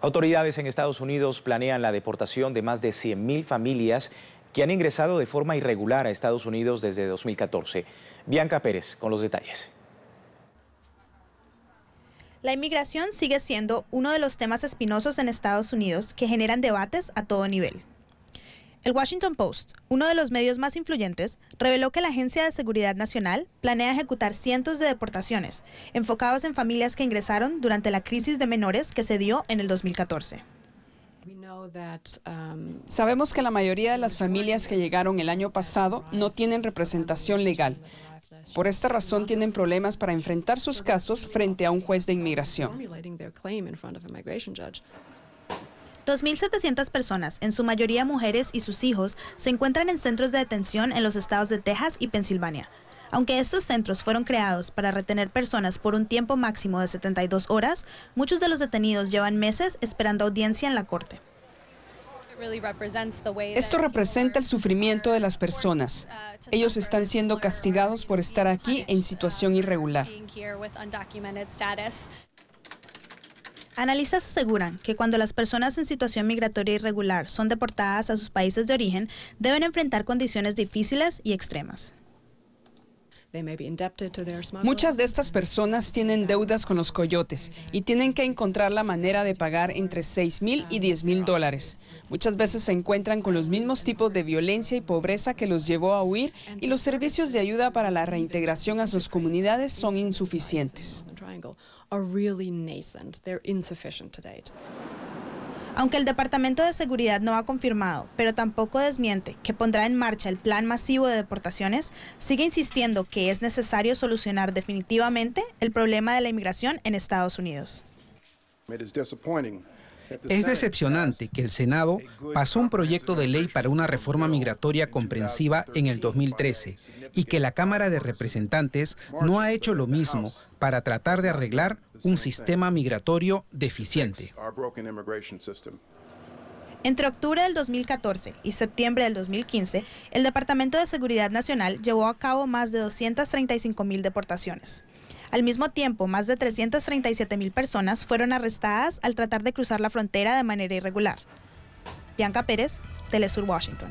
Autoridades en Estados Unidos planean la deportación de más de 100.000 familias que han ingresado de forma irregular a Estados Unidos desde 2014. Bianca Pérez con los detalles. La inmigración sigue siendo uno de los temas espinosos en Estados Unidos que generan debates a todo nivel. El Washington Post, uno de los medios más influyentes, reveló que la Agencia de Seguridad Nacional planea ejecutar cientos de deportaciones enfocados en familias que ingresaron durante la crisis de menores que se dio en el 2014. Um, Sabemos que la mayoría de las familias que llegaron el año pasado no tienen representación legal. Por esta razón tienen problemas para enfrentar sus casos frente a un juez de inmigración. 2.700 personas, en su mayoría mujeres y sus hijos, se encuentran en centros de detención en los estados de Texas y Pensilvania. Aunque estos centros fueron creados para retener personas por un tiempo máximo de 72 horas, muchos de los detenidos llevan meses esperando audiencia en la corte. Esto representa el sufrimiento de las personas. Ellos están siendo castigados por estar aquí en situación irregular. Analistas aseguran que cuando las personas en situación migratoria irregular son deportadas a sus países de origen, deben enfrentar condiciones difíciles y extremas. Muchas de estas personas tienen deudas con los coyotes y tienen que encontrar la manera de pagar entre 6 mil y 10 mil dólares. Muchas veces se encuentran con los mismos tipos de violencia y pobreza que los llevó a huir y los servicios de ayuda para la reintegración a sus comunidades son insuficientes. Aunque el Departamento de Seguridad no ha confirmado, pero tampoco desmiente que pondrá en marcha el plan masivo de deportaciones, sigue insistiendo que es necesario solucionar definitivamente el problema de la inmigración en Estados Unidos. Es decepcionante que el Senado pasó un proyecto de ley para una reforma migratoria comprensiva en el 2013 y que la Cámara de Representantes no ha hecho lo mismo para tratar de arreglar un sistema migratorio deficiente. Entre octubre del 2014 y septiembre del 2015, el Departamento de Seguridad Nacional llevó a cabo más de 235 mil deportaciones. Al mismo tiempo, más de 337 mil personas fueron arrestadas al tratar de cruzar la frontera de manera irregular. Bianca Pérez, Telesur Washington.